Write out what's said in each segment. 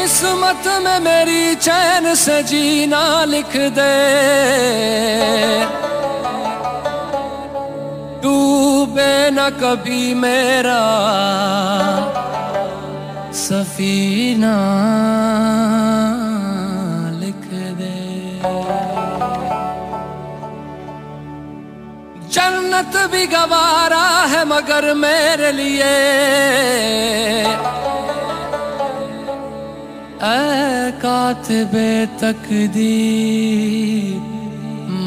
قسمت میں میری چین سے جینا لکھ دے۔ ڈوبے نہ کبھی میرا سفینہ لکھ دے۔ جنت بھی گوارا ہے مگر میرے لیے۔ اے کاتب تقدیر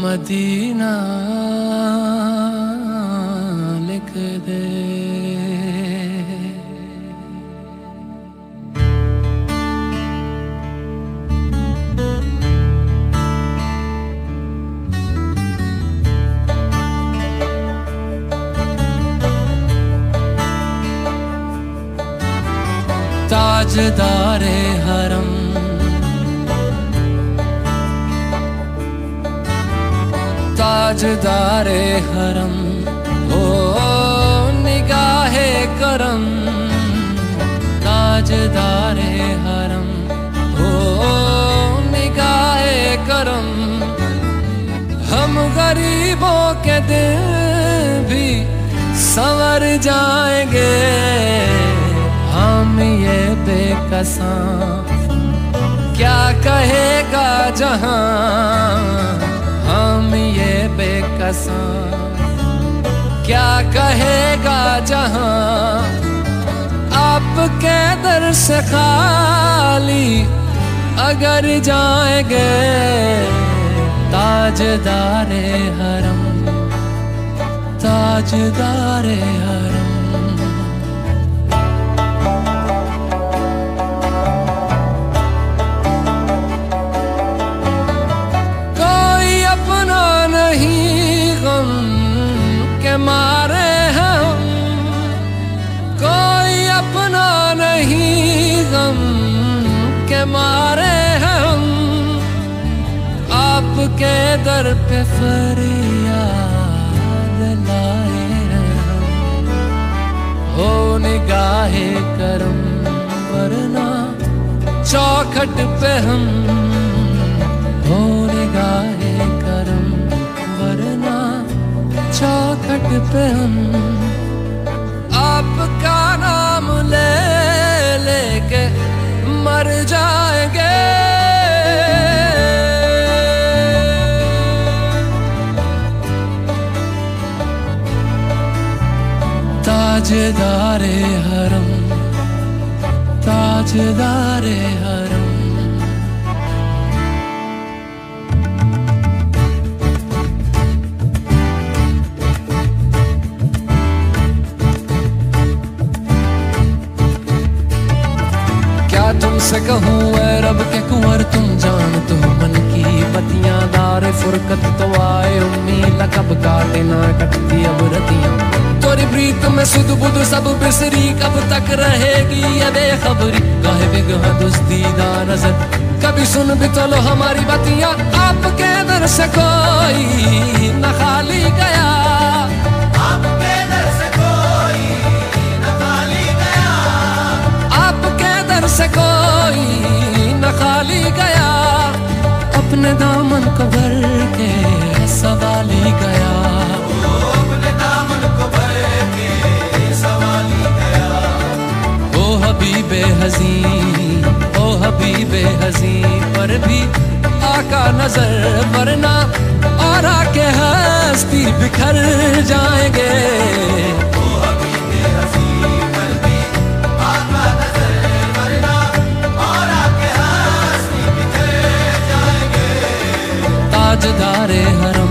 مدینہ لکھ دے تاجدار حرم۔ تاجدار حرم۔ او نگاہ کرم۔ تاجدار حرم۔ او نگاہ کرم۔ ہم غریبوں کے دل بھی سنور جائیں گے۔ بے کساں کیا کہے گا جہاں ہم یہ بے کساں کیا کہے گا جہاں آپ کے در سے خالی اگر جائیں گے تاجدار حرم۔ تاجدار حرم۔ مارے ہیں ہم۔ آپ کے در پہ فریاد لائے ہیں ہم۔ ہو نگاہ کرم، ورنہ چوکھٹ پہ ہم۔ ہو نگاہ کرم، ورنہ چوکھٹ پہ ہم۔ آپ کا نام تاجدار حرم تاجدار حرم۔ کیا تم سے کہوں اے رب کے کنور تم جان تو من کی بتیاں دار فرقت تو آئے امید کب کاٹے نہ کٹتی اب رتیاں۔ میں سد بدھ سب بسری، کب تک رہے گی؟ یہ بے خبری، گاہے بگہ دا نظر کبھی سن بھی تو لو ہماری بتیاں آپ کے در سے کوئی نہ خالی گیا۔ نظر ورنہ اور آ کے ہستی بکھر جائیں گے۔ وہ ہر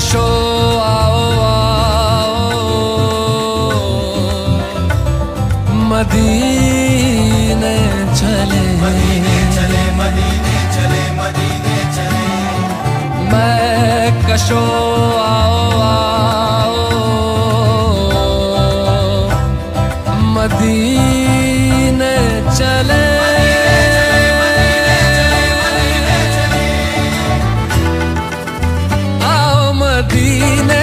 کشو آؤ آؤ۔ مدینے چلے۔ مدینے چلے مدینے چلے مدینے چلے۔ میں کشو آؤ آؤ۔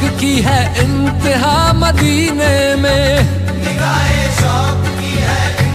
شوق کی ہے انتہا مدینے میں۔ نگاہ شوق کی ہے